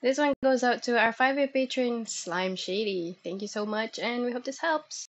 This one goes out to our 5A patron, Slime Shady. Thank you so much, and we hope this helps.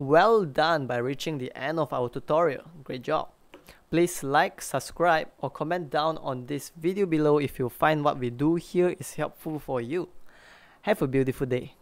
Well done by reaching the end of our tutorial. Great job. Please like, subscribe or comment down on this video below if you find what we do here is helpful for you. Have a beautiful day.